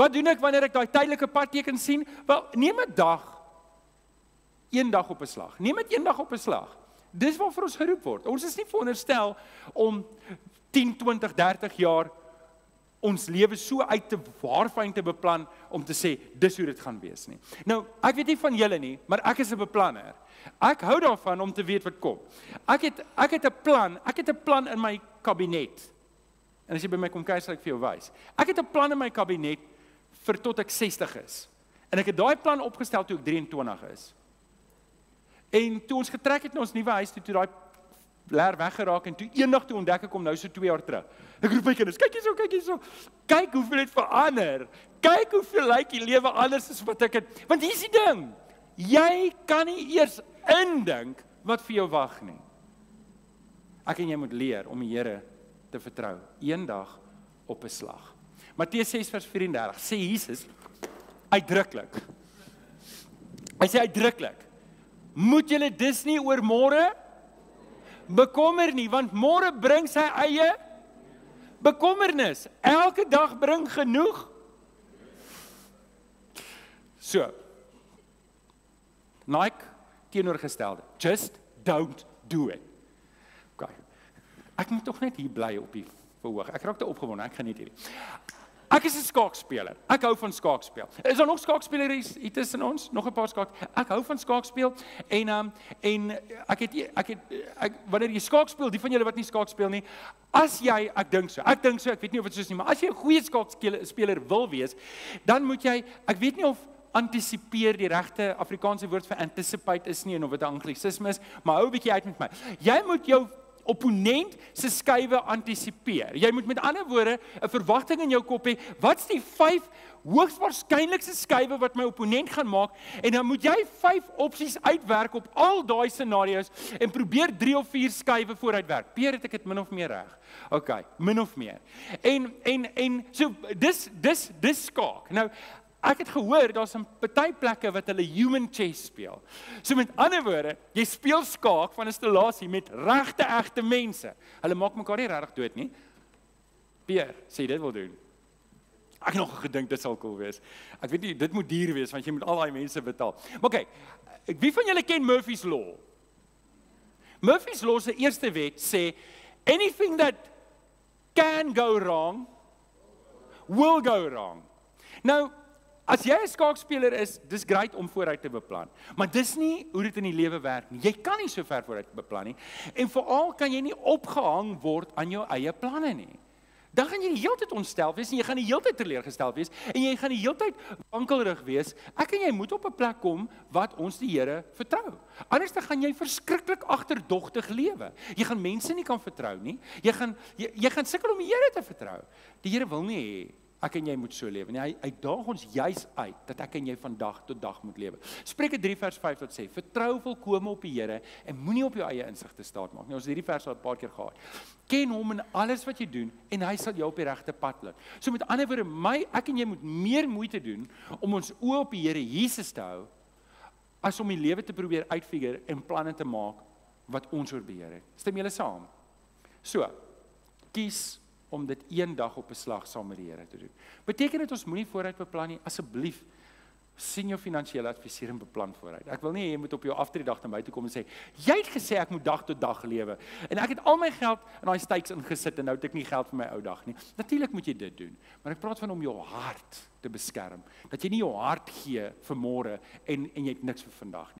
Wat doen ek wanneer ek daai tydelike padteken sien? Wel, neem 'n dag een dag op 'n slag. Neem dit een dag op 'n slag. Dis waarvoor ons geroep word. Ons is nie veronderstel om 10, 20, 30 jaar ons lewe so uit te waarfyn te beplan om te sê dis hoe dit gaan wees nie. Nou, ek weet nie van julle nie, maar ek is 'n beplanner. Ek hou daarvan om te weet wat kom. Ek het ek het 'n plan. Ek het 'n plan in my kabinet. En as jy by my kom kyk, sal ek vir jou wys. Ek het 'n plan in my kabinet vir tot ek 60 is. En ek het daai plan opgestel toe ek 23 is. En toe ons getrek het na ons nuwe huis toe, toe daai leer weggeraak en toe eendag toe ontdek ek hom nou so 2 jaar terug. Ek roep my kinders, kyk hierso, kyk hierso. Kyk hoeveel het verander. Kyk hoeveel lyk die lewe anders as wat ek het. Want hier's die ding. Jy kan nie eers indink wat vir jou wag nie. Ek en jy moet leer om die Here te vertrou eendag op 'n slag. Matteus 6:34 sê Jesus uitdruklik. Hy sê uitdruklik: Moet julle dus nie oor môre bekommer nie, want môre bring sy eie bekommernis. Elke dag bring genoeg. So. Nike teenoorgestelde. Just don't do it. OK. Ek moet tog net hier bly op die verhoog. Ek raak te opgewonde. Ek geniet hierdie. Ek is 'n skaakspeler. Ek hou van skaakspel. Is daar nog skaakspelers hier tussen ons? Nog 'n paar skaak. Ek hou van skaakspel en um, en ek het ek het ek wanneer jy skaakspel, die van julle wat nie skaakspel nie, as jy, ek dink so. Ek dink so, ek weet nie of dit so is nie, maar as jy 'n goeie skaakspeler wil wees, dan moet jy ek weet nie of antisipeer die regte Afrikaanse woord vir anticipate is nie en of dit 'n anglisisme is, maar hou 'n bietjie uit met my. Jy moet jou opponent se skuwe antisipeer. Jy moet met ander woorde 'n verwagting in jou kop hê. Wat's die 5 hoogs waarskynlikste skuwe wat my opponent gaan maak en dan moet jy 5 opsies uitwerk op al daai scenario's en probeer 3 of 4 skuwe vooruitwerk. Peer het ek dit min of meer reg. OK, min of meer. En en en so dis dis dis skaak. Nou Ek het gehoor daar's 'n party plekke wat hulle human chess speel. So met ander woorde, jy speel skaak van 'n installasie met regte egte mense. Hulle maak mekaar nie regtig dood nie. Peer, sê dit wil doen. Ek het nog gedink dit sal cool wees. Ek weet nie, dit moet duur wees want jy moet al daai mense betaal. Maar okay, wie van julle ken Murphy's law? Murphy's law se eerste wet sê anything that can go wrong will go wrong. Nou As jy 'n skaakspeler is, dis grait om vooruit te beplan. Maar dis nie hoe dit in die lewe werk nie. Jy kan nie so ver vooruit beplan nie. En veral kan jy nie opgehang word aan jou eie planne nie. Dan gaan jy die hele tyd ontstel wees en jy gaan die hele tyd teleurgestel wees en jy gaan die hele tyd wankelrig wees. Ek en jy moet op 'n plek kom wat ons die Here vertrou. Anders dan gaan jy verskriklik agterdogtig lewe. Jy gaan mense nie kan vertrou nie. Jy gaan jy, jy gaan sukkel om die Here te vertrou. Die Here wil nie hê ek en jy moet so lewe. Nee, hy hy daag ons juis uit dat ek en jy van dag tot dag moet lewe. Spreuke 3 vers 5 wat sê: "Vertrou volkome op die Here en moenie op jou eie insig te staat maak nie." Ons het hierdie vers al 'n paar keer gehad. Ken hom in alles wat jy doen en hy sal jou op die regte pad lei. So met ander woorde, my ek en jy moet meer moeite doen om ons oë op die Here Jesus te hou as om die lewe te probeer uitfigure en planne te maak wat ons oor beheer het. Stem julle saam? So, kies om dit eendag op 'n slag saam met die Here te doen. Beteken dit ons moenie vooruit beplan nie? Asseblief sien jou finansiële adviseur en beplan vooruit. Ek wil nie jy moet op jou aftreedag na my toe kom en sê jy het gesê ek moet dag tot dag lewe en ek het al my geld in daai stakes ingesit en nou het ek nie geld vir my ou dag nie. Natuurlik moet jy dit doen, maar ek praat van om jou hart te beskerm. Dat jy nie jou hart gee vir môre en en jy het niks vir vandag nie.